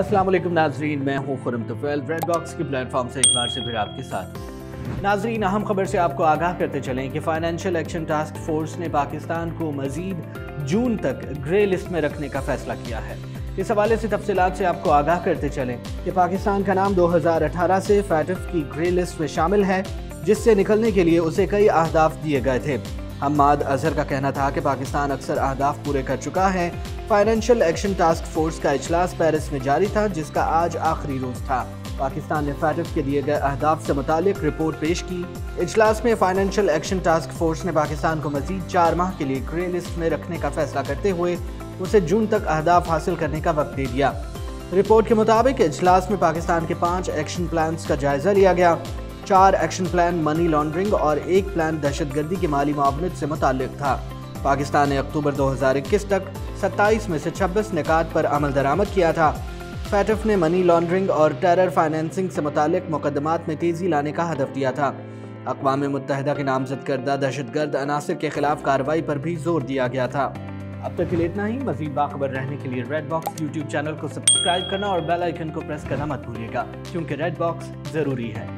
अस्सलाम वालेकुम नाजरीन, मैं हूँ खुरम तुफैल। रेड बॉक्स के प्लेटफॉर्म से एक बार से फिर आपके साथ नाजरीन, अहम खबर से आपको आगाह करते चलें कि फाइनेंशियल एक्शन टास्क फोर्स ने पाकिस्तान को मजीद जून तक ग्रे लिस्ट में रखने का फैसला किया है। इस हवाले से तफसीत से आपको आगाह करते चलें कि पाकिस्तान का नाम 2018 से फैटफ की ग्रे लिस्ट में शामिल है, जिससे निकलने के लिए उसे कई अहदाफ दिए गए थे। हमाद अजहर का कहना था कि पाकिस्तान अक्सर अहदाफ पूरे कर चुका है। फाइनेंशियल एक्शन टास्क फोर्स का इजलास पेरिस में जारी था, जिसका आज आखिरी रोज था। पाकिस्तान ने फैटफ के दिए गए अहदाफ से मुतालिक रिपोर्ट पेश की। इजलास में फाइनेंशियल एक्शन टास्क फोर्स ने पाकिस्तान को मजीद चार माह के लिए ग्रे लिस्ट में रखने का फैसला करते हुए उसे जून तक अहदाफ हासिल करने का वक्त दे दिया। रिपोर्ट के मुताबिक इजलास में पाकिस्तान के पाँच एक्शन प्लान का जायजा लिया गया। चार एक्शन प्लान मनी लॉन्ड्रिंग और एक प्लान दहशतगर्दी के माली मामले से मुतल था। पाकिस्तान ने अक्टूबर 2021 तक 27 में से 26 निकात पर अमल दरामद किया था। फैटफ ने मनी लॉन्ड्रिंग और टेरर फाइनेंसिंग से मुतल मुकदमात में तेज़ी लाने का हदफ दिया था। अकवा मुतहदा के नामजद करदा दहशतगर्द अनासर के खिलाफ कार्रवाई पर भी ज़ोर दिया गया था। अब तक के लिए इतना ही। मजीद बाखबर रहने के लिए रेड बॉक्स यूट्यूब चैनल को सब्सक्राइब करना और बेल आइकन को प्रेस करना मत भूलिएगा, क्योंकि रेड बॉक्स ज़रूरी है।